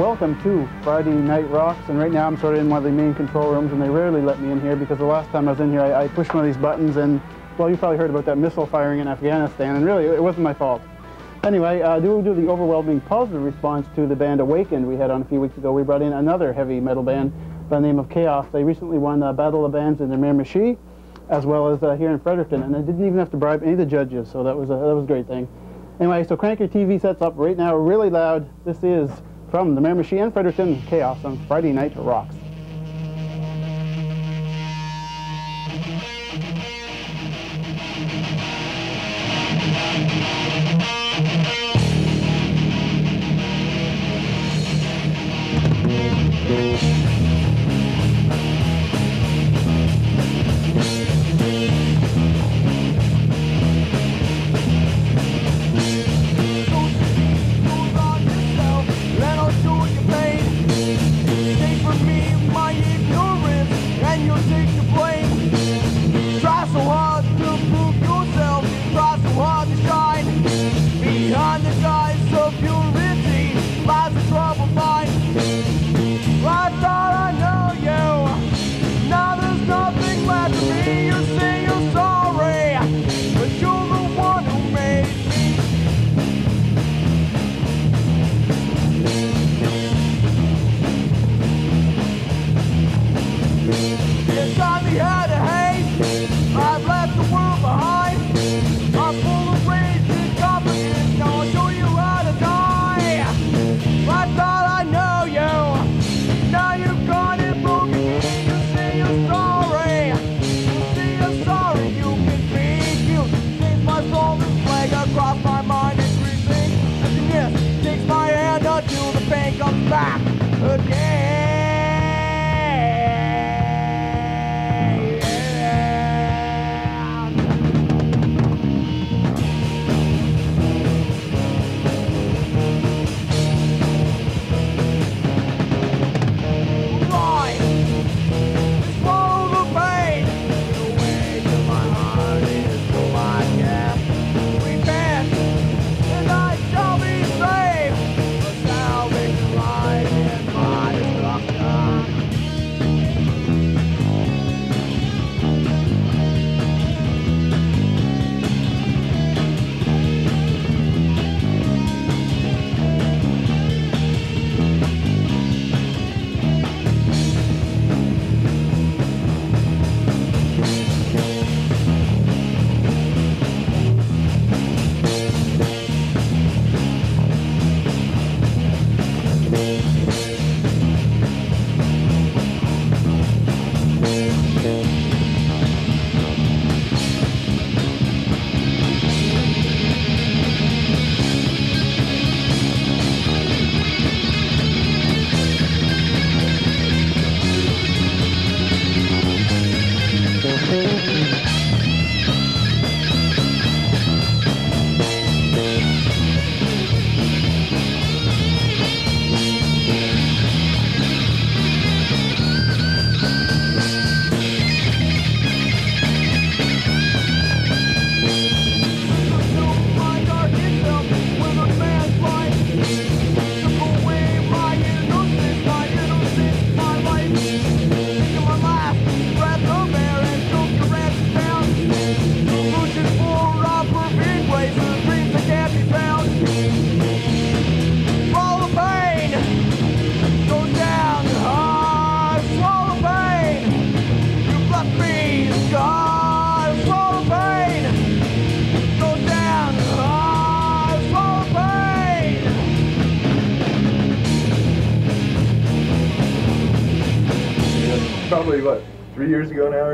welcome to Friday Night Rocks. And right now I'm sort of in one of the main control rooms, and they rarely let me in here because the last time I was in here, I, I pushed one of these buttons, and well, you probably heard about that missile firing in Afghanistan, and really, it wasn't my fault. Anyway, uh, do do the overwhelming positive response to the band Awakened we had on a few weeks ago. We brought in another heavy metal band by the name of Kaos. They recently won uh, Battle of Bands in the Miramichi, as well as uh, here in Fredericton, and they didn't even have to bribe any of the judges, so that was a, that was a great thing. Anyway, so crank your TV sets up right now, really loud. This is from the Miramichi and Fredericton Kaos on Friday Night Rocks.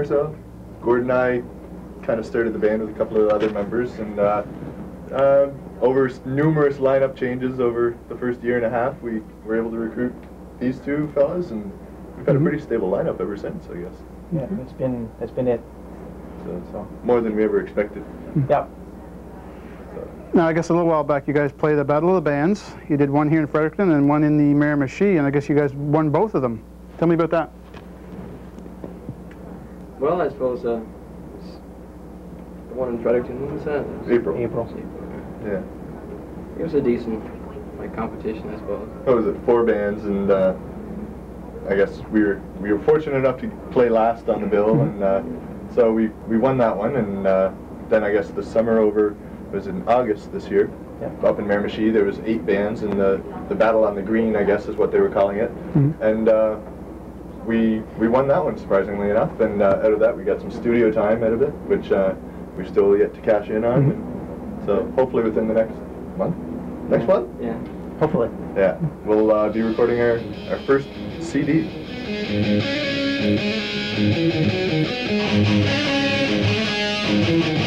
So. Gordon and I kind of started the band with a couple of other members, and uh, uh, over numerous lineup changes over the first year and a half, we were able to recruit these two fellas, and we've had a pretty stable lineup ever since, I guess. Yeah, it's been it's been it. So, So more than we ever expected. yeah, Now, I guess a little while back, you guys played the Battle of the Bands. You did one here in Fredericton and one in the Miramichi, and I guess you guys won both of them. Tell me about that. Well, I suppose uh, it's the one in Fredericton. When was that? April. April. Yeah. It was a decent, like competition, I suppose. what was it, four bands, and uh, I guess we were we were fortunate enough to play last on the bill, and uh, so we we won that one, and uh, then I guess the summer over was in August this year. Yeah. Up in Miramichi, there was eight bands, and the the battle on the green, I guess, is what they were calling it, Mhm. and. We, we won that one surprisingly enough, and uh, out of that we got some studio time out of it, which uh, we're still yet to cash in on. And so hopefully within the next month, next month, Yeah. Hopefully. yeah, we'll uh, be recording our, our first CD. And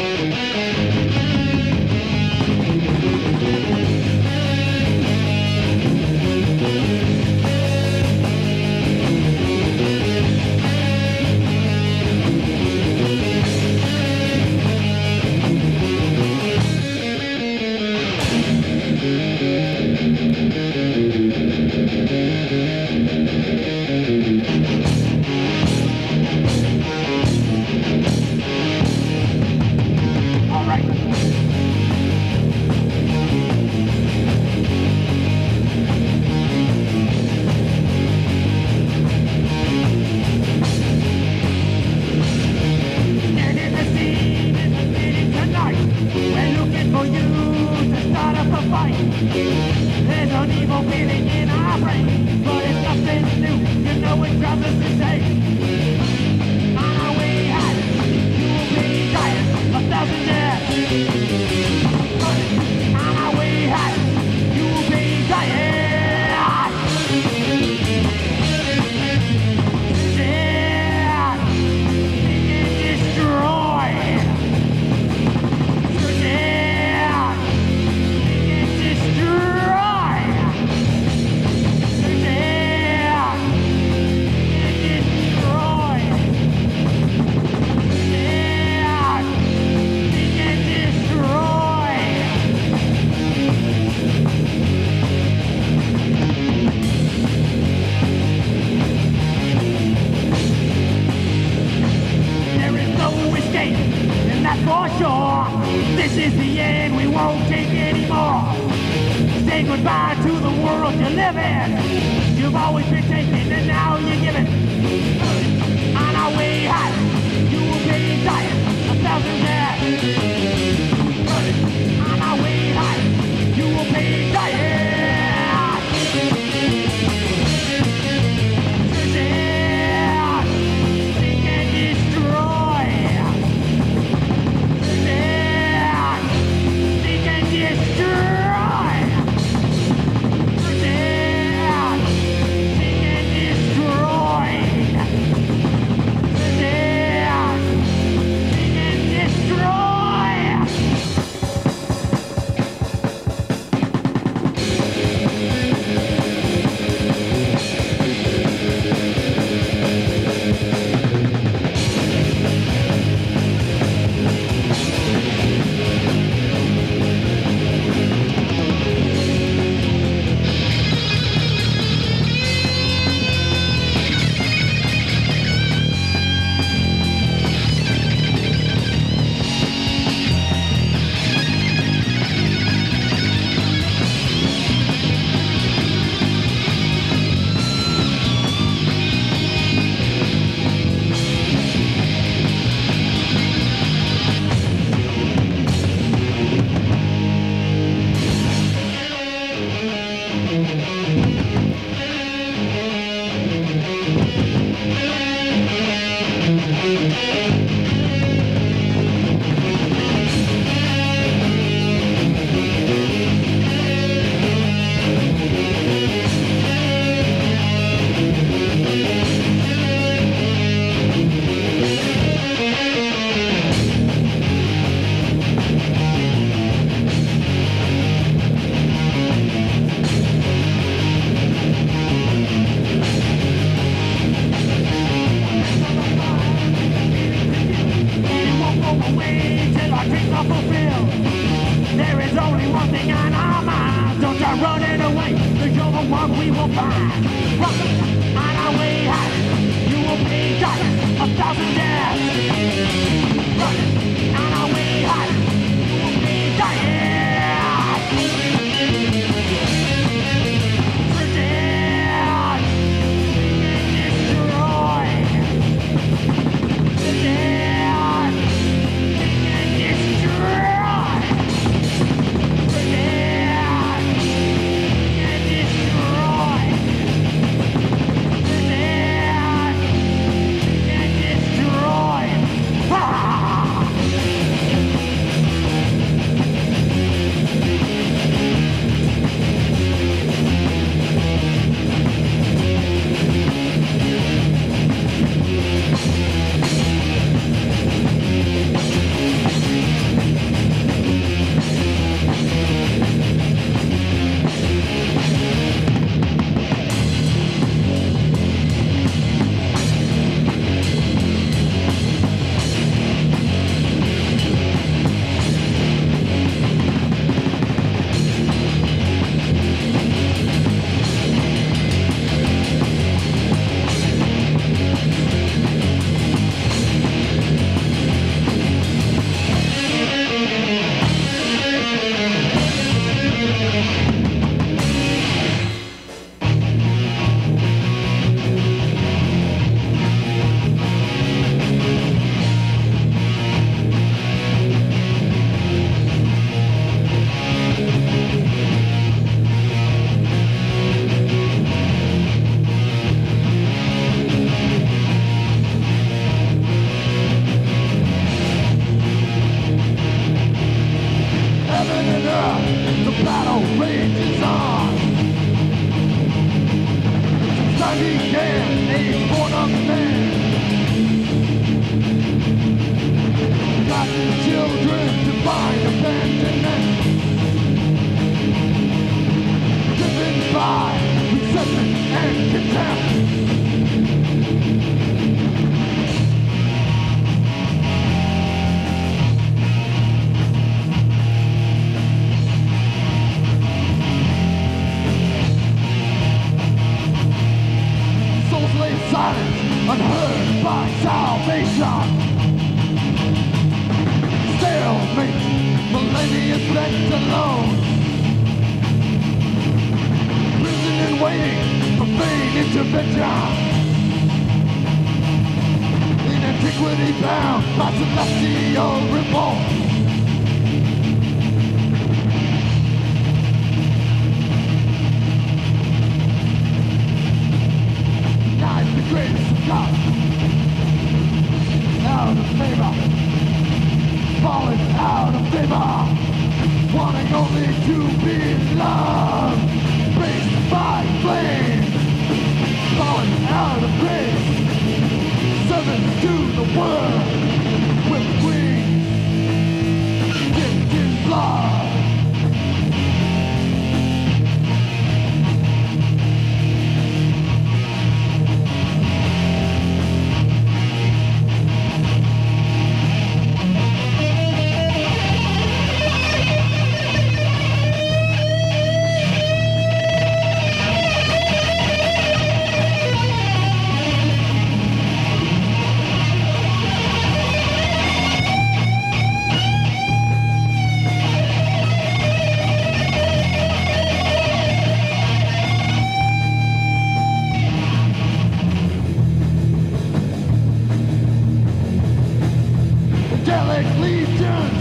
Angelic legions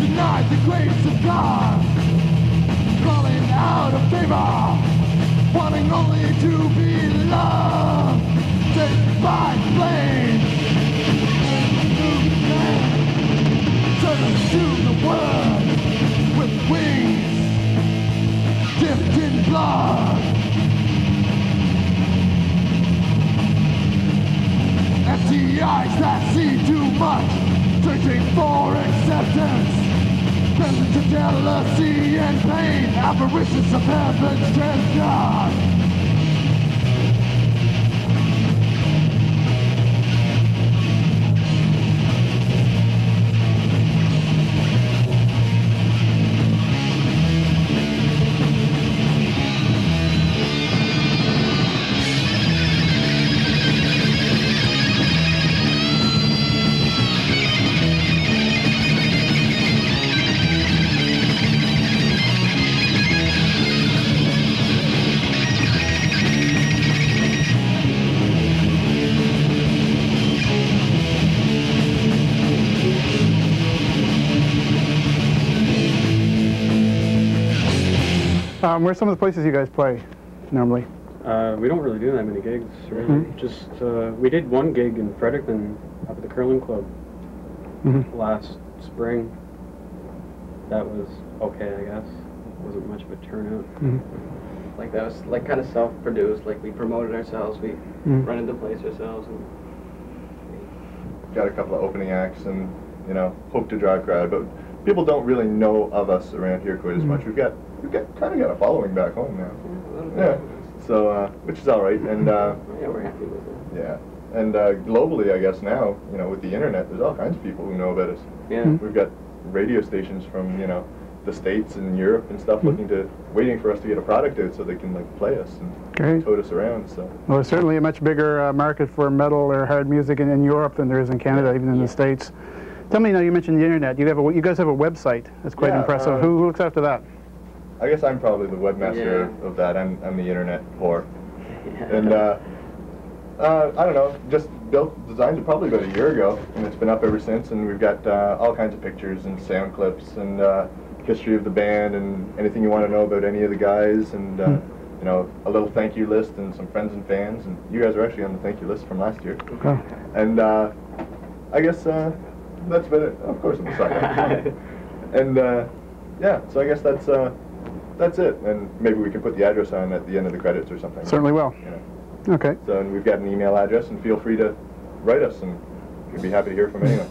denied the grace of God, falling out of favor, wanting only to be loved, taken by flame. Servants to the world with wings dipped in blood. Empty eyes that see too much, searching for acceptance. Present to jealousy and pain, apparitions of heaven's treasure. Um, where's some of the places you guys play normally? Uh, we don't really do that many gigs, really. Just uh, we did one gig in Fredericton up at the curling club Mhm. last spring. That was okay, I guess. Wasn't much of a turnout. Like that was like kind of self-produced. Like we promoted ourselves. We Mhm. run into place ourselves. And got a couple of opening acts and you know hope to draw a crowd but people don't really know of us around here quite as much we've got we've got kind of got a following back home now a little yeah so uh, which is all right and uh, Yeah, we're happy with it. yeah and uh, globally i guess now you know with the internet there's all kinds of people who know about us Yeah. we've got radio stations from you know the states and europe and stuff Mm-hmm. looking to waiting for us to get a product out so they can like play us and Great. tote us around so Well, there's certainly a much bigger uh, market for metal or hard music in, in Europe than there is in Canada, even in the States. Tell me now, you mentioned the internet. You have a, you guys have a website. That's quite Yeah, impressive. uh, who, who looks after that? I guess i'm probably the webmaster Yeah. of that i'm, I'm the internet whore Yeah. And uh, uh, I don't know, just built designs it probably about a year ago, and it's been up ever since. And we've got uh, all kinds of pictures and sound clips and uh, history of the band and anything you want to know about any of the guys, and uh, you know a little thank you list and some friends and fans. And you guys are actually on the thank you list from last year. Oh, And uh, I guess uh, that's about it. Of course, I'm a sucker. and uh, yeah, so I guess that's uh, that's it. And maybe we can put the address on at the end of the credits or something. certainly will. You know. Okay. So, and we've got an email address, and feel free to write us, and we'd be happy to hear from anyone.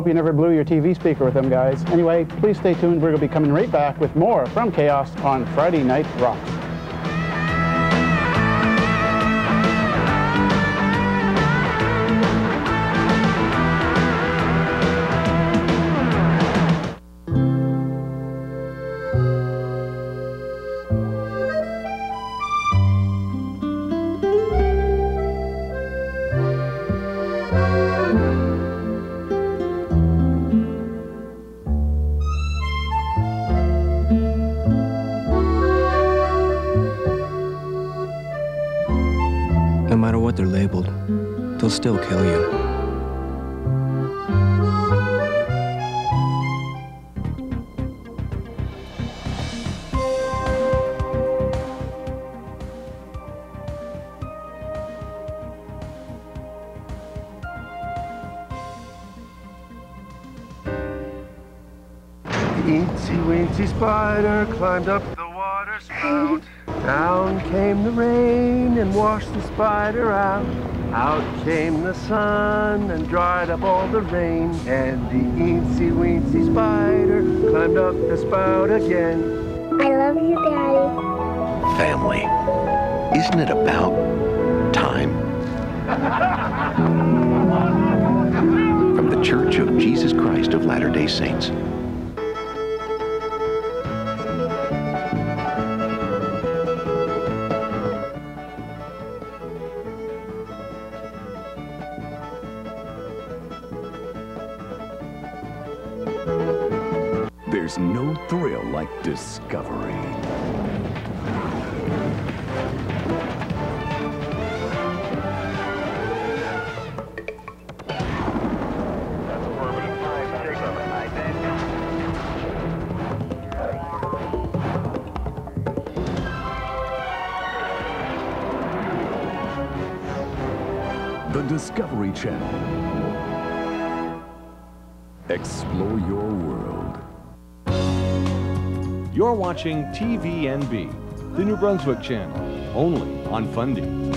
hope you never blew your TV speaker with them, guys. Anyway, please stay tuned. We're going to be coming right back with more from Kaos on Friday Night Rock. still kill you. Eatsy weensy spider climbed up the sun and dried up all the rain. And the eensy weensy spider climbed up the spout again. I love you, Daddy. Family. Isn't it about time? From the Church of Jesus Christ of Latter-day Saints. discovery. The Discovery Channel. Explore your world. You're watching TVNB, the New Brunswick channel, only on Fundy.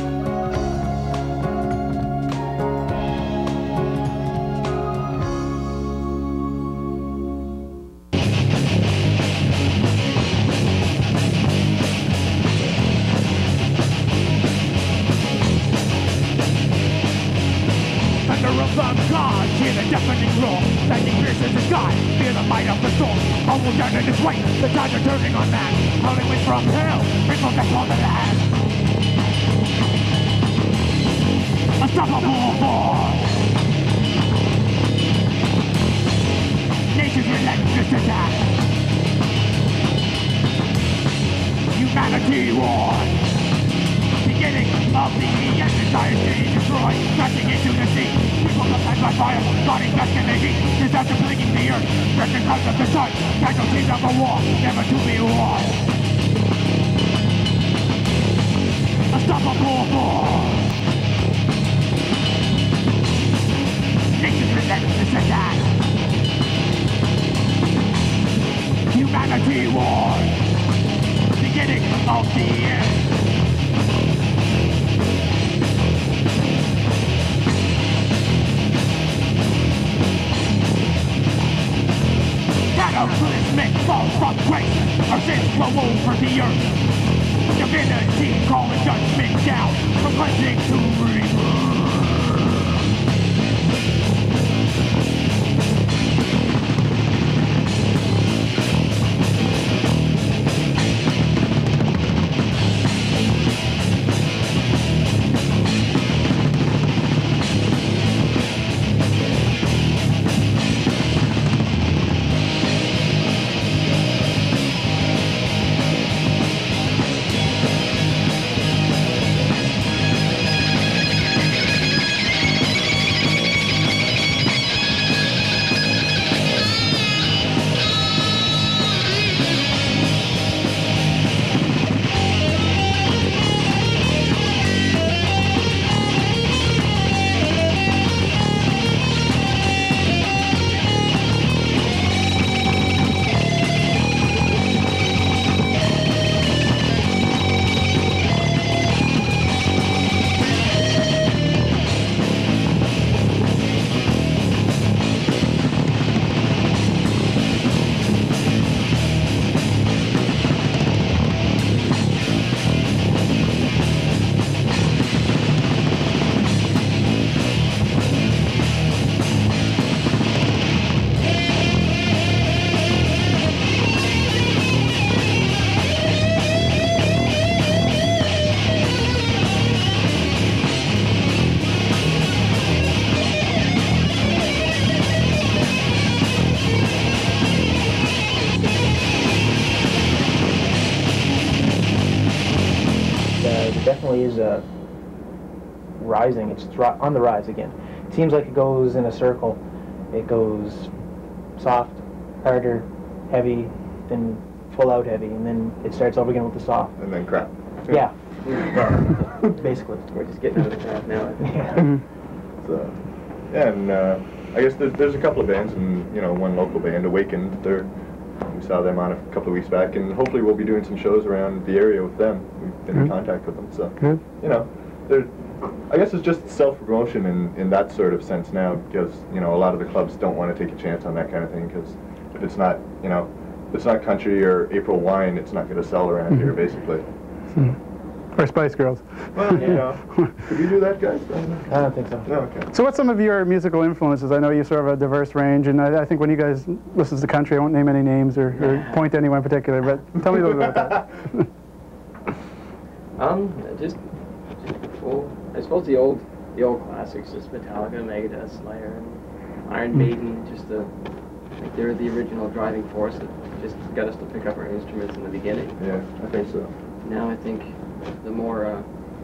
Cleansing to It's ri- on the rise again. It seems like it goes in a circle. It goes soft, harder, heavy, then full out heavy, and then it starts over again with the soft. And then crap. Yeah. Basically. We're just getting out of the crowd now. Yeah. So, yeah, and uh, I guess there's, there's a couple of bands, and you know, one local band, Awakened. They're we saw them on a couple of weeks back, and hopefully we'll be doing some shows around the area with them. We've been in contact with them, so Good. you know, they're. I guess it's just self promotion in, in that sort of sense now, because you know a lot of the clubs don't want to take a chance on that kind of thing, because if it's not, you know, if it's not country or April wine, it's not going to sell around here, basically. Or Spice Girls. Well, you know, could we do that, guys? I don't think so. No, okay. So what's some of your musical influences? I know you sort of a diverse range, and I, I think when you guys listen to the country, I won't name any names or, or point to anyone in particular, but tell me a little bit about that. Um, just, well, I suppose the old, the old classics, just Metallica, Megadeth, Slayer, and Iron Maiden, just the, like they're the original driving force that just got us to pick up our instruments in the beginning. Yeah, I think so. Now I think the more, uh,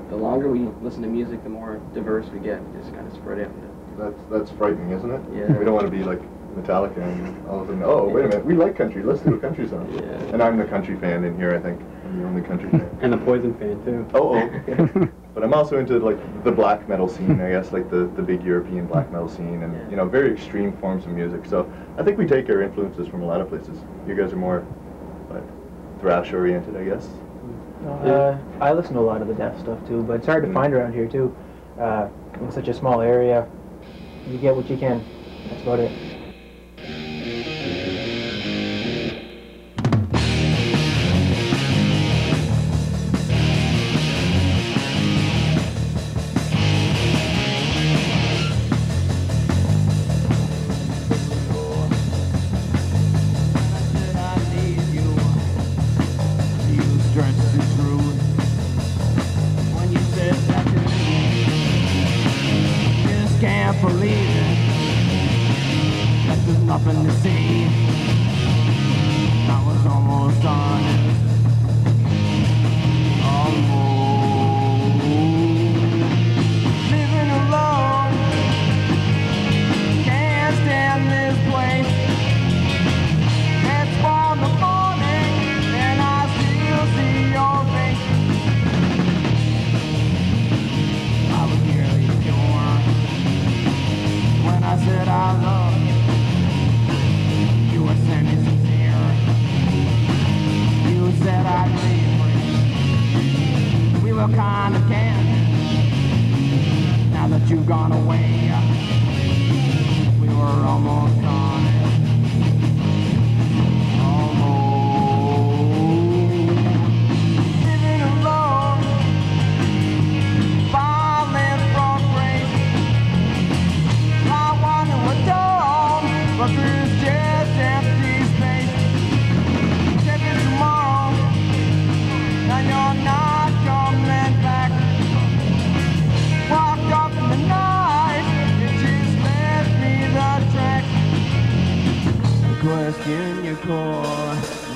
the longer we listen to music, the more diverse we get. We just kind of spread out. That's that's frightening, isn't it? Yeah. We don't want to be like Metallica and all of a sudden, oh wait a minute, we like country. Let's do a country song. Yeah. And I'm the country fan in here. I think I'm the only country fan. And the Poison fan too. Oh, oh. But I'm also into like the black metal scene, I guess, like the, the big European black metal scene, and you know, very extreme forms of music. So I think we take our influences from a lot of places. You guys are more like thrash oriented, I guess. Uh, I listen to a lot of the death stuff too, but it's hard to Mm. find around here too. Uh, in such a small area, you get what you can. That's about it.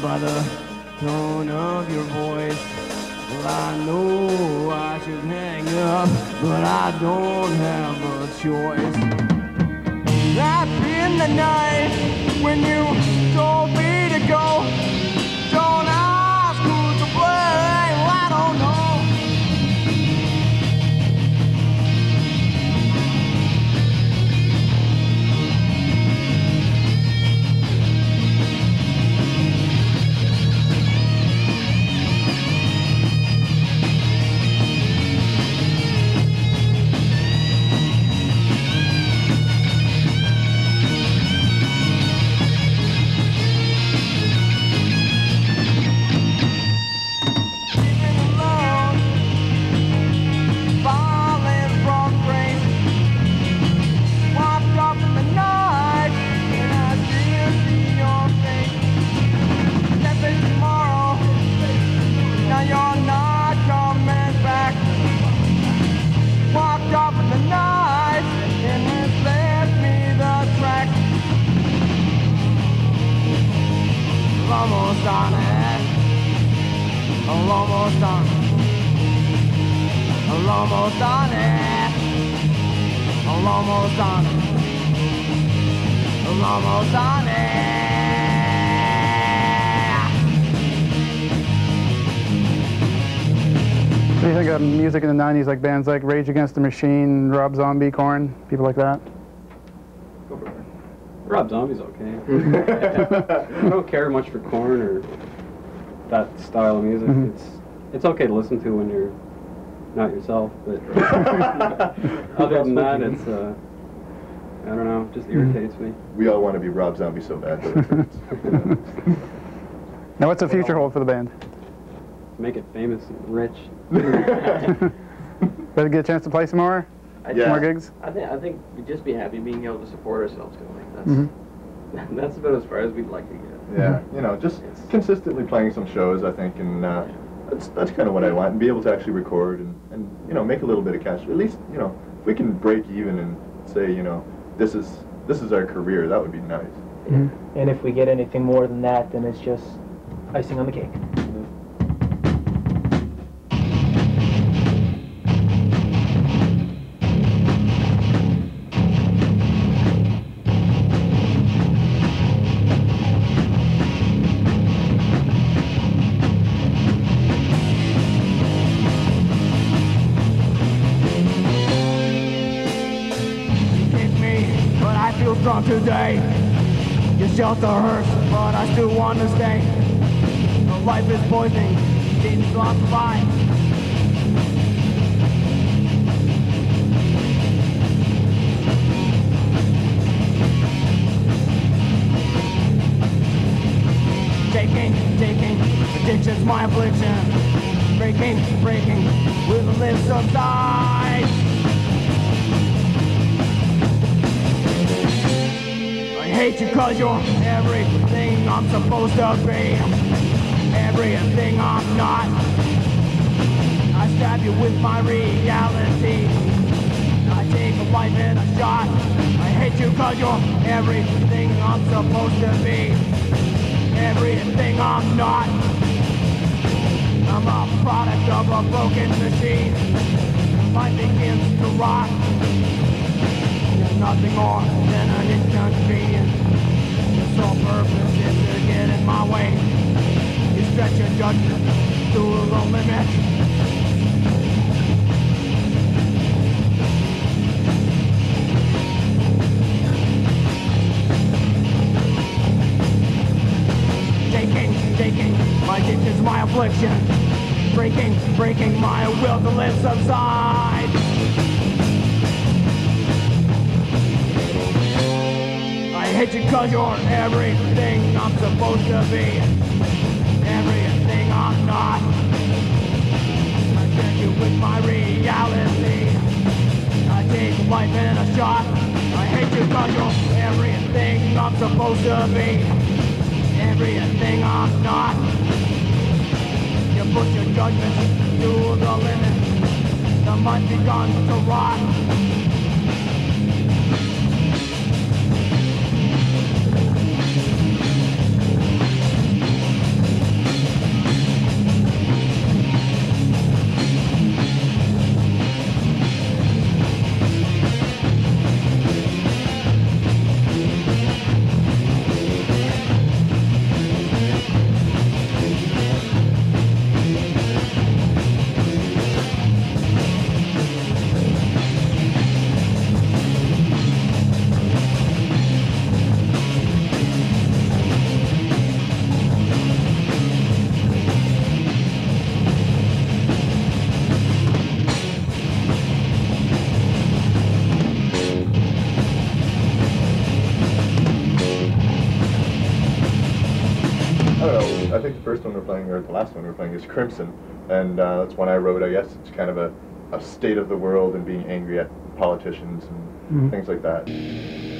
By the tone of your voice. Well, I know I should hang up, but I don't have a choice. That in the night when you told me to go, Almost on it. Almost on it. Almost on it. Almost on it. Almost on it. What do you think of music in the 90s, like bands like Rage Against the Machine, Rob Zombie, Korn, people like that? Rob Zombie's okay. I don't care much for Korn or that style of music. Mhm. It's it's okay to listen to when you're not yourself, but other than that, it's uh, I don't know, just irritates me. We all want to be Rob Zombie so bad. Though, it hurts. Now, what's the future hold for the band? Make it famous and rich. Better get a chance to play some more? I Some more gigs? I think I think we'd just be happy being able to support ourselves going. That's Mhm. that's about as far as we'd like to get. yeah, you know, just consistently playing some shows, I think, and uh, that's that's kind of what I want, and be able to actually record and, and you know make a little bit of cash. At least you know if we can break even and say you know this is this is our career, that would be nice. And if we get anything more than that, then it's just icing on the cake. Shelter hurts, but I still want to stay. No life is poison, demons lost survive. Taking, taking, addiction's my affliction. Breaking, breaking, will live subside. I hate you cause you're everything I'm supposed to be. Everything I'm not. I stab you with my reality. I take a life in a shot. I hate you cause you're everything I'm supposed to be. Everything I'm not. I'm a product of a broken machine. Mind begins to rot. Nothing more than an inconvenience. Your sole purpose is to get in my way. You stretch your judgment to the limit. Taking, taking, my addiction's my affliction. Breaking, breaking my will to live subside. Hate you cause you're everything I'm supposed to be. Everything I'm not. I send you with my reality. I take life in a shot. I hate you cause you're everything I'm supposed to be. Everything I'm not. You push your judgment to the limit. The mind begun to rot. Last one we're playing, is Crimson, and uh, that's one I wrote. I guess it's kind of a, a state of the world and being angry at politicians and Mhm. things like that.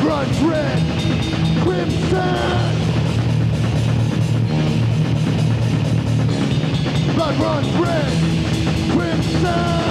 Blood runs red, crimson. Blood runs red, crimson.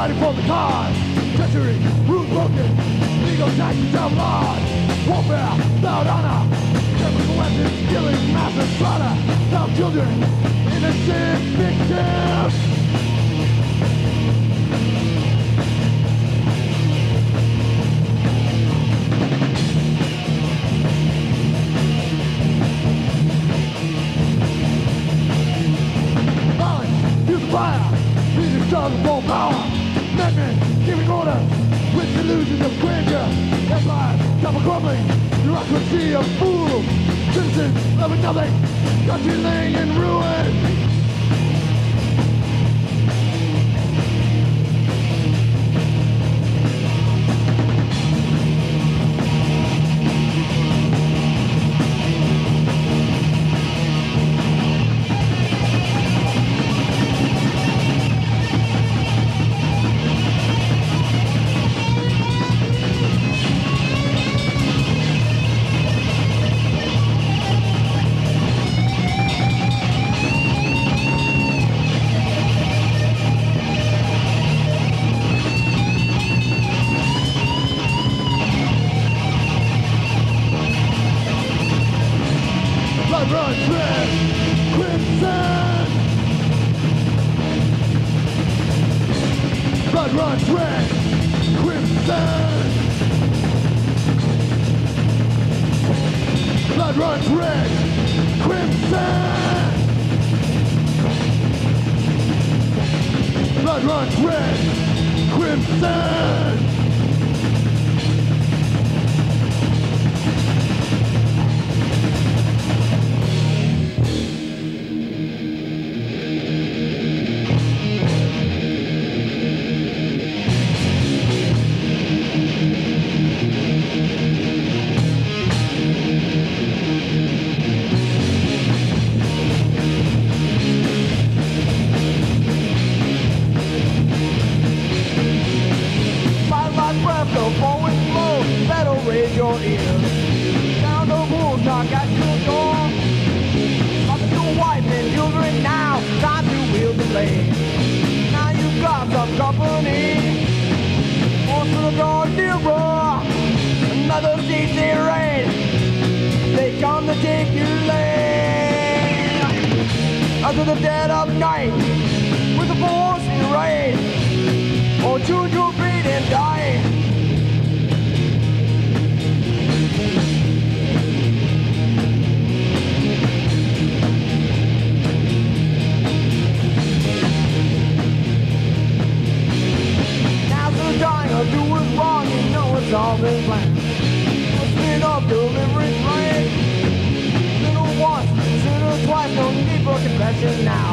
Riding from the cause. Treachery, rules broken. Legal taxes outlawed Warfare, loud honor. Chemical weapons, killing, massive slaughter. Loud children, innocent victims. Violence, use fire, these are power giving order with delusions of grandeur. Empire, double crumbling, bureaucracy of fools, citizens of another, country laying in ruins. solving plan. We'll speed up delivery train. Little once, consider twice, no need for confession now.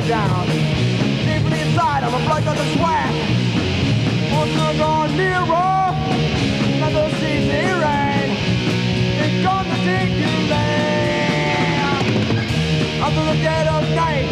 Hammer down. Deeply inside, I'm a blood of the sweat. Once they're gone nearer, never sees the rain. It comes to take you there. Under the dead of night,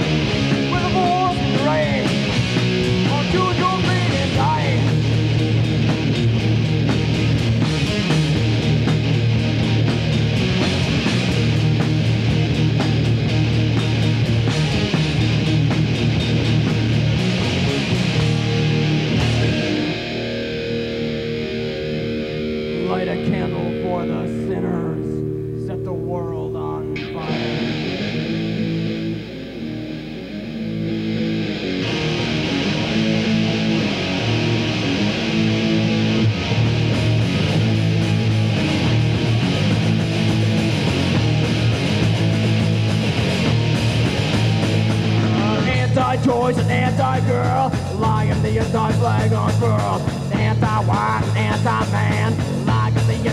Anti-choice and anti-girl, lying the anti-flag on furl. Anti-white and anti-man, lying the and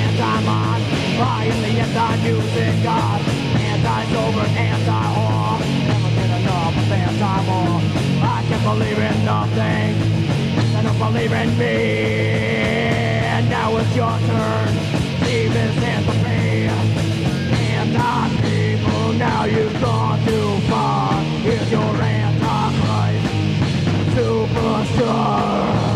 anti-mind, lying the anti-music god. Anti-sober anti-whore, never get enough of anti-war. I can't believe in nothing, I don't believe in me. And now it's your turn, now you've gone too far. Here's your antichrist superstar.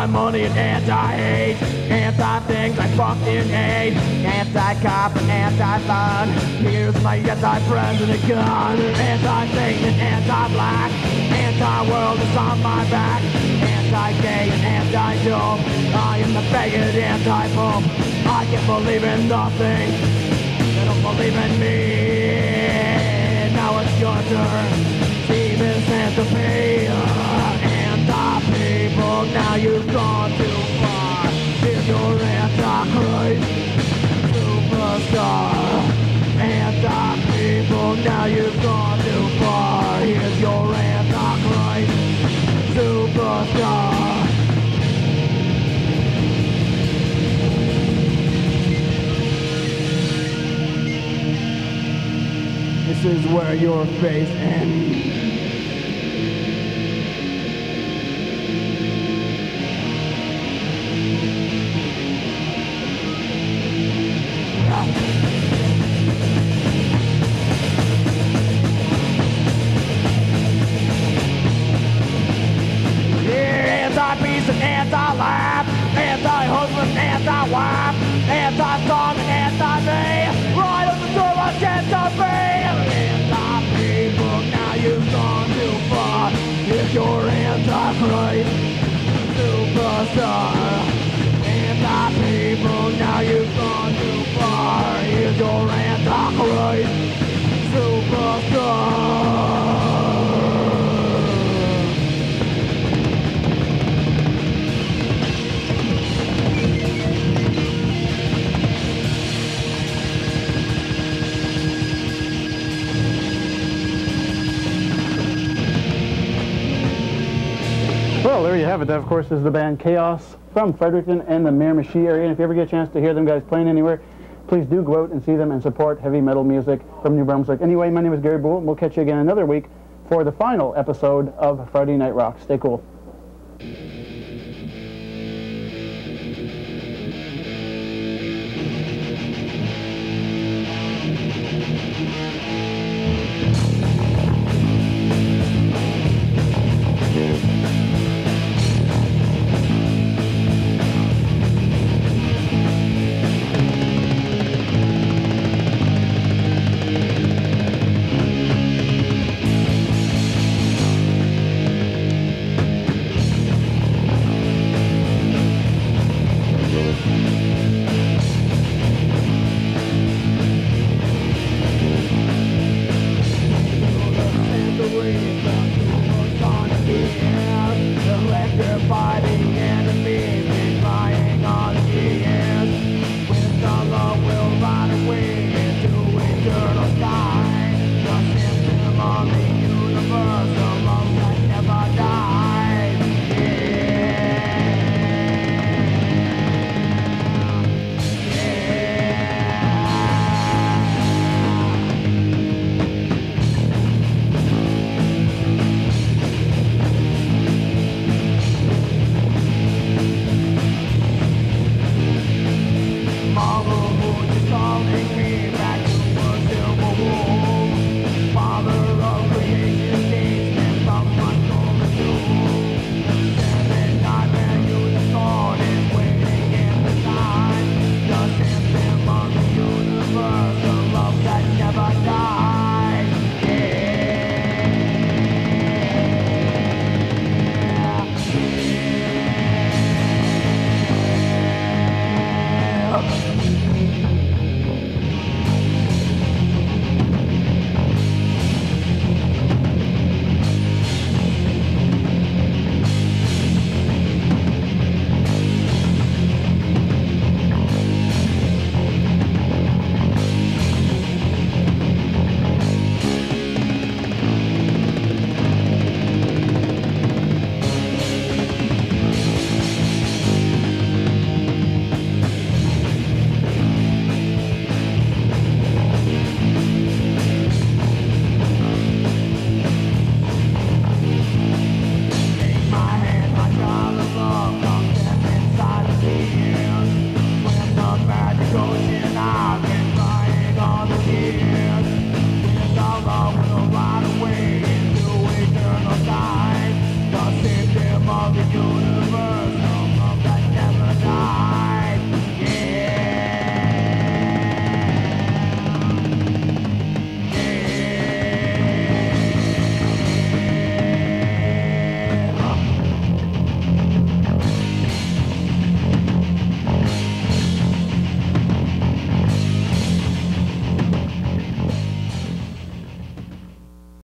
Anti-money and anti-hate, anti-things I fucking hate, anti-cop and anti-fun. Here's my anti-president gun, anti-Satan and anti-black, anti-world is on my back, anti-gay and anti-dope. I am the bigot anti-pope. I can't believe in nothing. They don't believe in me. Now it's your turn. And the pain. Anti-people, now you've gone too far. Here's your antichrist superstar. Anti-people, now you've gone too far. Here's your antichrist superstar. This is where your faith ends. And anti-me. Right on the door, I can't stop Anti-people, now you've gone too far. If you're anti-Christ, superstar. Anti-people, now you've gone too far. Here's your anti-Christ, superstar. Have it. That, of course, is the band Kaos from Fredericton and the Miramichi area. And if you ever get a chance to hear them guys playing anywhere, please do go out and see them and support heavy metal music from New Brunswick. Anyway, my name is Gary Boole, and we'll catch you again another week for the final episode of Friday Night Rock. Stay cool.